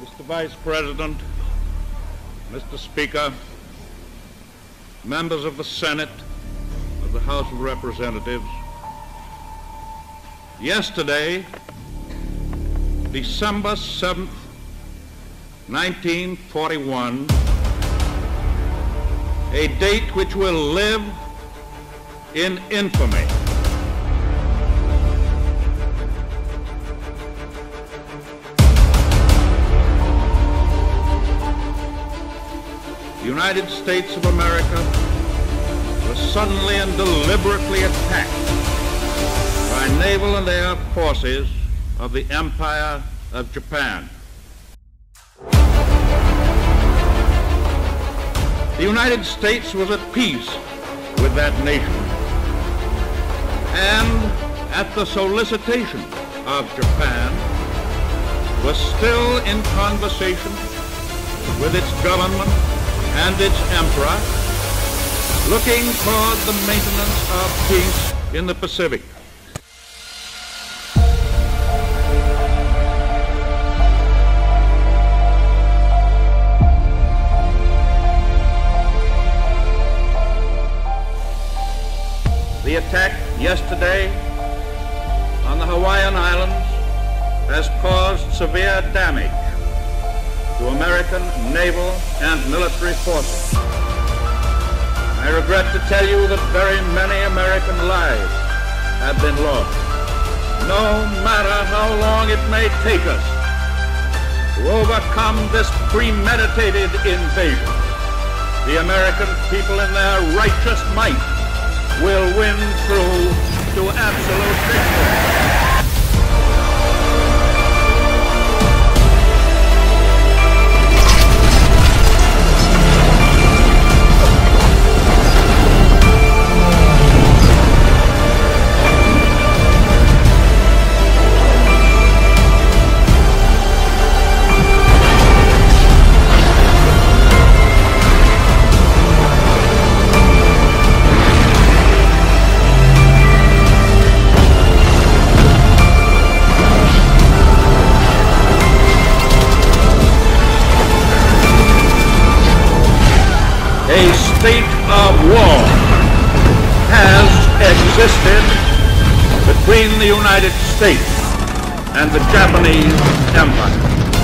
Mr. Vice President, Mr. Speaker, members of the Senate, of the House of Representatives, yesterday, December 7th, 1941, a date which will live in infamy. United States of America was suddenly and deliberately attacked by naval and air forces of the Empire of Japan. The United States was at peace with that nation. And at the solicitation of Japan, was still in conversation with its government and its emperor, looking toward the maintenance of peace in the Pacific. The attack yesterday on the Hawaiian Islands has caused severe damage to American naval and military forces. I regret to tell you that very many American lives have been lost. No matter how long it may take us to overcome this premeditated invasion, the American people in their righteous might will win through to absolute victory. A state of war has existed between the United States and the Japanese Empire.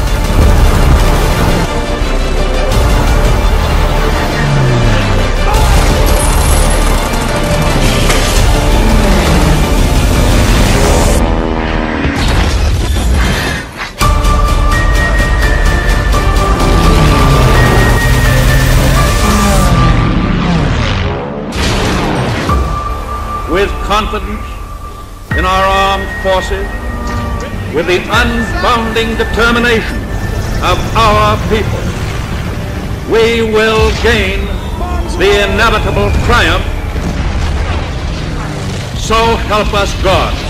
Confidence in our armed forces, with the unbounding determination of our people, we will gain the inevitable triumph. So help us God.